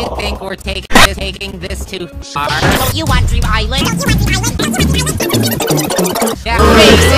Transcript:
you think we're taking this, taking this too far? You want Dream Island? Yeah, face